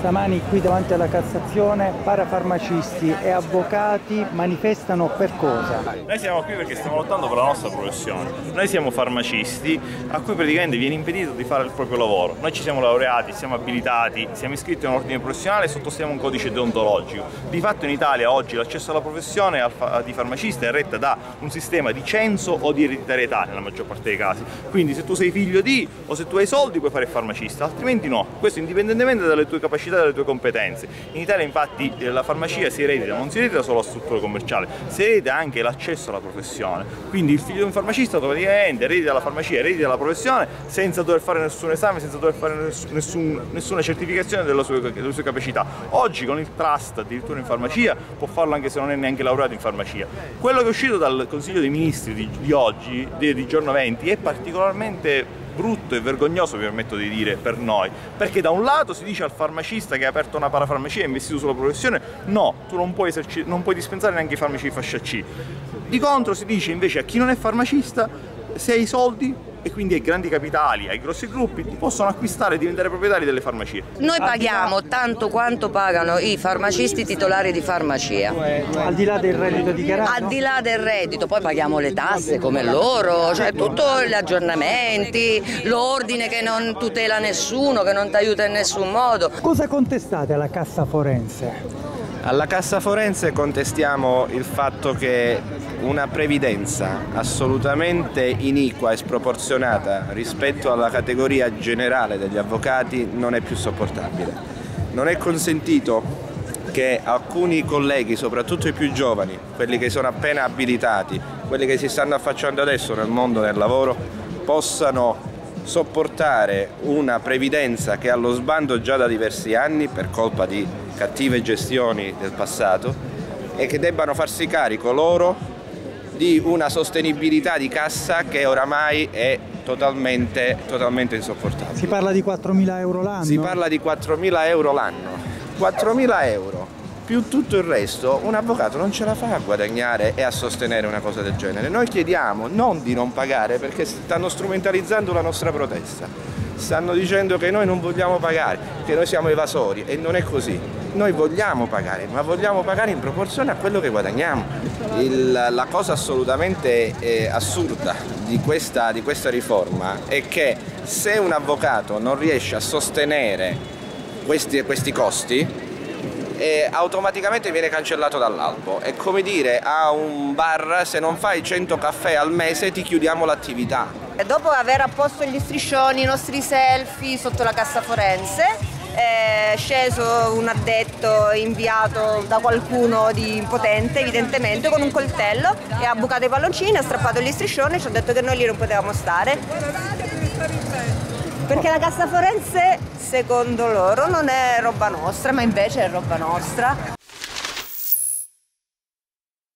Stamani qui davanti alla Cassazione parafarmacisti e avvocati manifestano per cosa? Noi siamo qui perché stiamo lottando per la nostra professione. Noi siamo farmacisti a cui praticamente viene impedito di fare il proprio lavoro. Noi ci siamo laureati, siamo abilitati, siamo iscritti a un ordine professionale e sottostiamo un codice deontologico. Di fatto in Italia oggi l'accesso alla professione di farmacista è retta da un sistema di censo o di ereditarietà nella maggior parte dei casi. Quindi se tu sei figlio di o se tu hai soldi puoi fare il farmacista, altrimenti no. Questo indipendentemente dalle tue capacità e delle tue competenze. In Italia infatti eh, la farmacia si eredita, non si eredita solo la struttura commerciale, si eredita anche l'accesso alla professione. Quindi il figlio di un farmacista praticamente eredita la farmacia, eredita la professione senza dover fare nessun esame, senza dover fare nessun, nessuna certificazione delle sue, delle sue capacità. Oggi con il trust addirittura in farmacia può farlo anche se non è neanche laureato in farmacia. Quello che è uscito dal Consiglio dei Ministri di, di oggi, di, di giorno 20, è particolarmente brutto e vergognoso, vi permetto di dire, per noi. Perché da un lato si dice al farmacista che ha aperto una parafarmacia e investito sulla professione, no, tu non puoi, non puoi dispensare neanche i farmaci di fascia C. Di contro si dice invece a chi non è farmacista, se hai i soldi e quindi ai grandi capitali, ai grossi gruppi possono acquistare e diventare proprietari delle farmacie. Noi paghiamo tanto quanto pagano i farmacisti titolari di farmacia. Al di là del reddito dichiarato? Al di là del reddito, poi paghiamo le tasse come loro, cioè tutto gli aggiornamenti, l'ordine che non tutela nessuno, che non ti aiuta in nessun modo. Cosa contestate alla cassa forense? Alla Cassa Forense contestiamo il fatto che una previdenza assolutamente iniqua e sproporzionata rispetto alla categoria generale degli avvocati non è più sopportabile. Non è consentito che alcuni colleghi, soprattutto i più giovani, quelli che sono appena abilitati, quelli che si stanno affacciando adesso nel mondo del lavoro, possano sopportare una previdenza che è allo sbando già da diversi anni per colpa di cattive gestioni del passato e che debbano farsi carico loro di una sostenibilità di cassa che oramai è totalmente, totalmente insopportabile. Si parla di 4.000 euro l'anno? Si parla di 4.000 euro l'anno. 4.000 euro più tutto il resto, un avvocato non ce la fa a guadagnare e a sostenere una cosa del genere. Noi chiediamo non di non pagare perché stanno strumentalizzando la nostra protesta. Stanno dicendo che noi non vogliamo pagare, che noi siamo evasori e non è così. Noi vogliamo pagare, ma vogliamo pagare in proporzione a quello che guadagniamo. Il, la cosa assolutamente eh, assurda di questa, di questa riforma è che se un avvocato non riesce a sostenere questi, questi costi, e automaticamente viene cancellato dall'albo. È come dire a un bar se non fai 100 caffè al mese ti chiudiamo l'attività. Dopo aver apposto gli striscioni, i nostri selfie sotto la cassa forense, è sceso un addetto inviato da qualcuno di potente evidentemente con un coltello e ha bucato i palloncini, ha strappato gli striscioni e ci ha detto che noi lì non potevamo stare. Perché la cassa forense, secondo loro, non è roba nostra, ma invece è roba nostra.